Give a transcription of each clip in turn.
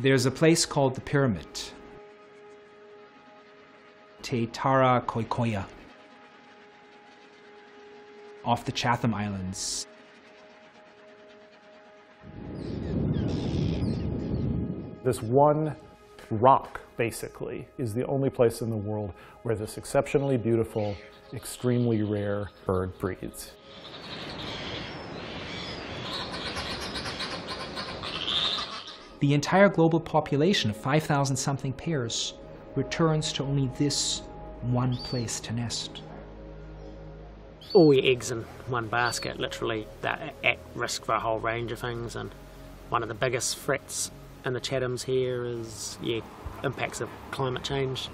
There's a place called the Pyramid. Te Tara. Off the Chatham Islands. This one rock, basically, is the only place in the world where this exceptionally beautiful, extremely rare bird breeds. The entire global population of 5,000 something pairs returns to only this one place to nest. All your eggs in one basket, literally, they're at risk for a whole range of things. And one of the biggest threats in the Chathams here is, yeah, impacts of climate change.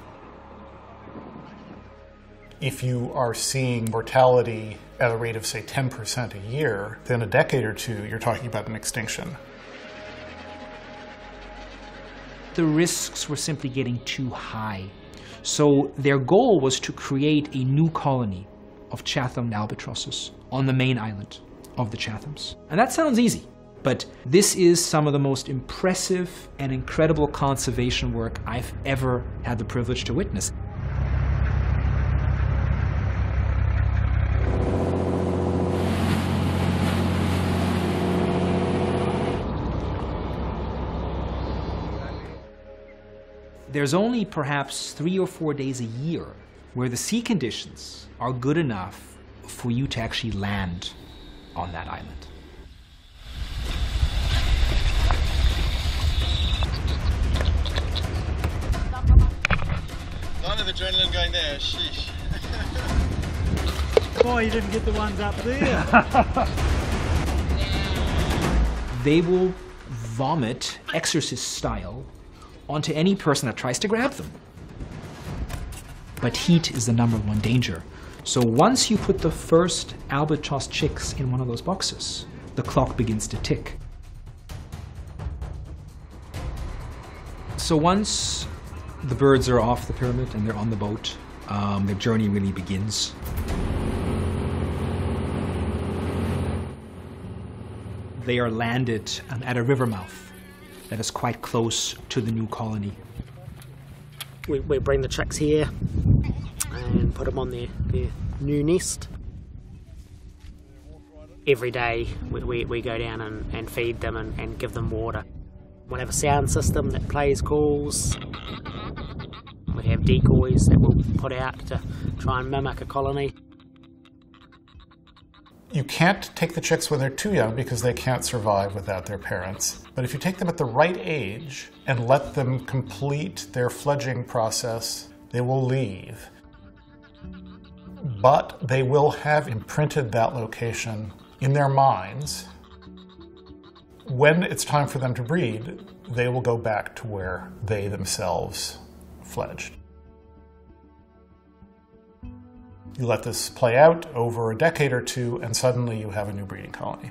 If you are seeing mortality at a rate of, say, 10% a year, then a decade or two, you're talking about an extinction. The risks were simply getting too high. So their goal was to create a new colony of Chatham albatrosses on the main island of the Chathams. And that sounds easy, but this is some of the most impressive and incredible conservation work I've ever had the privilege to witness. There's only perhaps three or four days a year where the sea conditions are good enough for you to actually land on that island. Lot of adrenaline going there, sheesh. Why you didn't get the ones up there? They will vomit, exorcist style, onto any person that tries to grab them. But heat is the number one danger. So once you put the first albatross chicks in one of those boxes, the clock begins to tick. So once the birds are off the pyramid and they're on the boat, um, journey really begins. They are landed um, at a river mouth that is quite close to the new colony. We, we bring the chicks here and put them on their, their new nest. Every day we, we, we go down and, and feed them and, and give them water. We'll have a sound system that plays calls. We have decoys that we'll put out to try and mimic a colony. You can't take the chicks when they're too young because they can't survive without their parents. But if you take them at the right age and let them complete their fledging process, they will leave. But they will have imprinted that location in their minds. When it's time for them to breed, they will go back to where they themselves fledged. You let this play out over a decade or two, and suddenly you have a new breeding colony.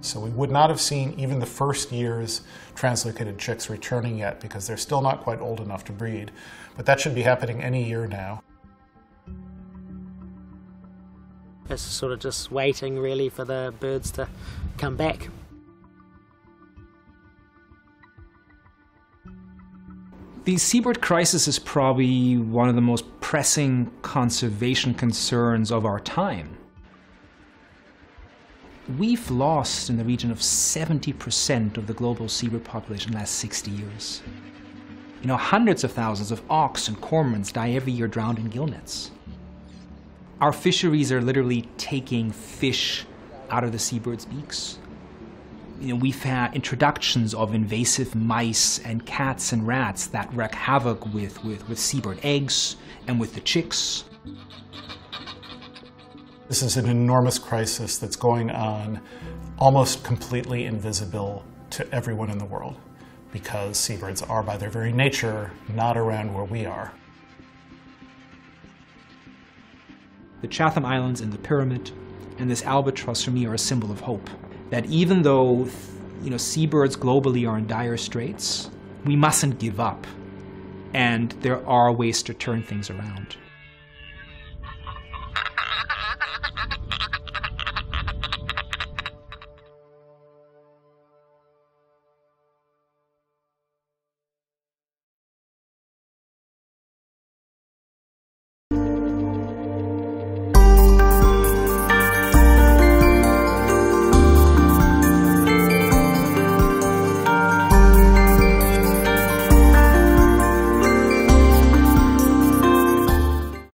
So we would not have seen even the first year's translocated chicks returning yet because they're still not quite old enough to breed. But that should be happening any year now. It's sort of just waiting really for the birds to come back. The seabird crisis is probably one of the most pressing conservation concerns of our time. We've lost in the region of 70% of the global seabird population in the last 60 years. You know, hundreds of thousands of auks and cormorants die every year drowned in gill nets. Our fisheries are literally taking fish out of the seabirds' beaks you know, we've had introductions of invasive mice and cats and rats that wreak havoc with, with, with seabird eggs and with the chicks. This is an enormous crisis that's going on almost completely invisible to everyone in the world because seabirds are, by their very nature, not around where we are. The Chatham Islands and the Pyramid and this albatross for me are a symbol of hope that even though you know seabirds globally are in dire straits, we mustn't give up, and there are ways to turn things around.